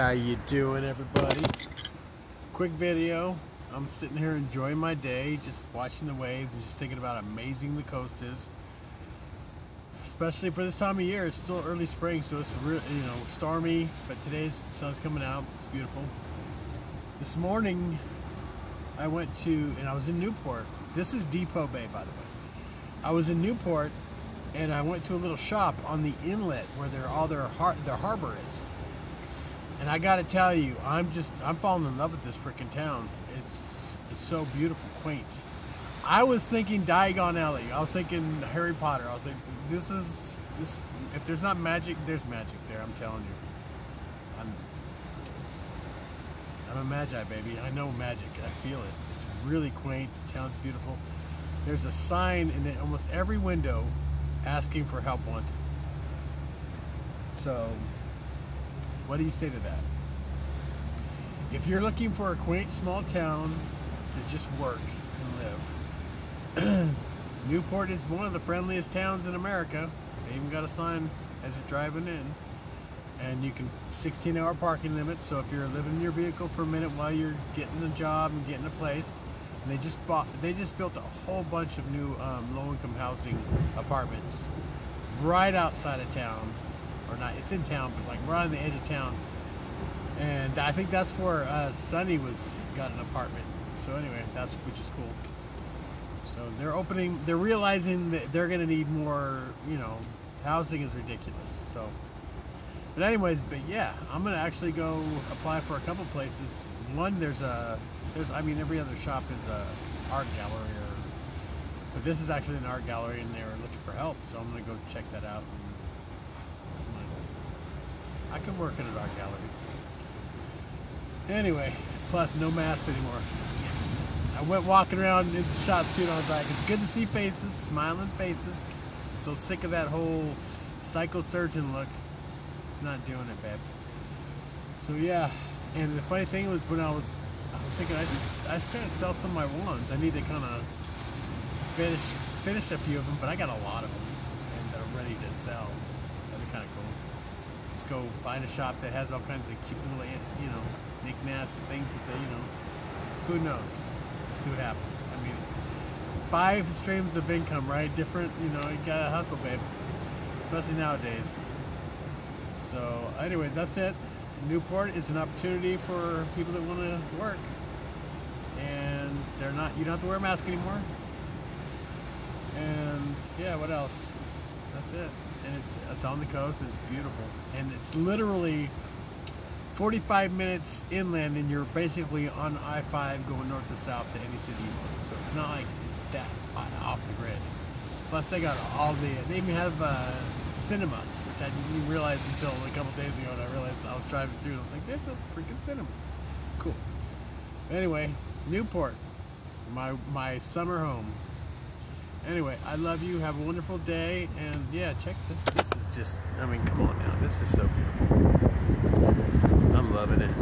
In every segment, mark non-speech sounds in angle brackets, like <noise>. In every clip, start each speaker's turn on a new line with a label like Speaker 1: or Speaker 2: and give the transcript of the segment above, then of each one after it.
Speaker 1: How you doing everybody? Quick video. I'm sitting here enjoying my day, just watching the waves and just thinking about how amazing the coast is. Especially for this time of year, it's still early spring, so it's you know, stormy, but today's sun's coming out. It's beautiful. This morning, I went to, and I was in Newport. This is Depoe Bay, by the way. I was in Newport, and I went to a little shop on the inlet where their all their har their harbor is. And I got to tell you, I'm just I'm falling in love with this freaking town. It's it's so beautiful, quaint. I was thinking Diagon Alley. I was thinking Harry Potter. I was like, this is this. If there's not magic, there's magic there. I'm telling you. I'm I'm a magi, baby. I know magic. I feel it. It's really quaint. The town's beautiful. There's a sign in almost every window asking for help wanted. So, what do you say to that? If you're looking for a quaint small town to just work and live, <clears throat> Newport is one of the friendliest towns in America. They even got a sign as you're driving in. And you can 16 hour parking limit, so if you're living in your vehicle for a minute while you're getting a job and getting a place, and they just bought they just built a whole bunch of new um, low-income housing apartments right outside of town or not it's in town but like right on the edge of town. And I think that's where uh, Sunny was got an apartment. So anyway that's which is cool. So they're opening they're realizing that they're gonna need more you know housing is ridiculous so. But anyways but yeah I'm gonna actually go apply for a couple places. One there's a there's, I mean, every other shop is a art gallery, or, but this is actually an art gallery, and they were looking for help, so I'm gonna go check that out. I can work in an art gallery. Anyway, plus no mask anymore. Yes. I went walking around in the shops too, and I was like, it's good to see faces, smiling faces. so sick of that whole psychosurgeon look. It's not doing it, babe. So yeah, and the funny thing was when I was I was thinking I, I was trying to sell some of my wands. I need to kind of finish finish a few of them, but I got a lot of them and they're ready to sell. That'd be kind of cool. Go find a shop that has all kinds of cute little, you know, knickknacks and things that they, you know, who knows? Let's see what happens. I mean, five streams of income, right? Different, you know, you gotta hustle, babe. Especially nowadays. So, anyways, that's it. Newport is an opportunity for people that want to work, and they're not. You don't have to wear a mask anymore. And yeah, what else? That's it. And it's it's on the coast. It's beautiful, and it's literally 45 minutes inland, and you're basically on I-5 going north to south to any city you want. So it's not like it's that off the grid. Plus, they got all the. They even have uh, cinema which I didn't even realize until a couple days ago and I realized I was driving through and I was like, there's a freaking cinema. Cool. Anyway, Newport, my my summer home. Anyway, I love you. Have a wonderful day. And yeah, check this. This is just, I mean, come on now. This is so beautiful. I'm loving it.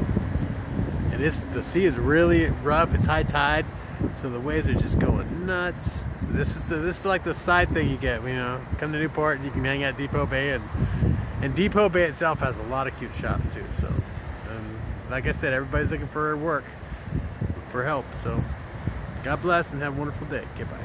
Speaker 1: And this, the sea is really rough. It's high tide. So the waves are just going nuts. So this is the, this is like the side thing you get, you know. Come to Newport and you can hang out Depoe Bay and and Depoe Bay itself has a lot of cute shops too. So um, like I said, everybody's looking for work, for help. So God bless and have a wonderful day. Goodbye.